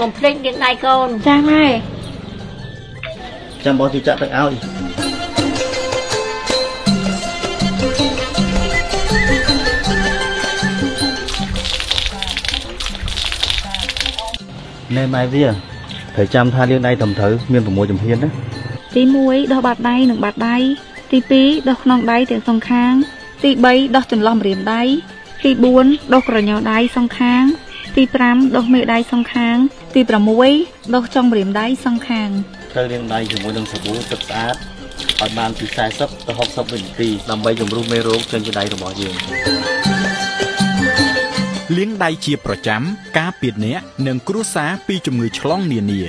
កុំភ្លេចលាងដៃកូនចាម៉ែចាំបងជួយចាក់ទឹកឲ្យណែម៉ែវាត្រូវចាំថាលាងដៃត្រឹមត្រូវមាន6ជំហានណាទី1ដោះបាតដៃនិងបាតដៃទី2ដោះខ្នងដៃទាំងសងខាង ទី3ដោះចន្លោះម្រាមដៃទី4ដោះក្រញោដៃសងខាង ទី5ដោះមេដៃសងខាង ទី6ដោះចុងម្រាមដៃសងខាងត្រូវលាងដៃជាមួយនឹងសាប៊ូទឹកស្អាតឲ្យបានពី40ទៅ60វិនាទីដើម្បីជំរុះមេរោគចេញពីដៃរបស់យើងលាងដៃជាប្រចាំការពារអ្នកនិងគ្រួសារពីជំងឺឆ្លងនានា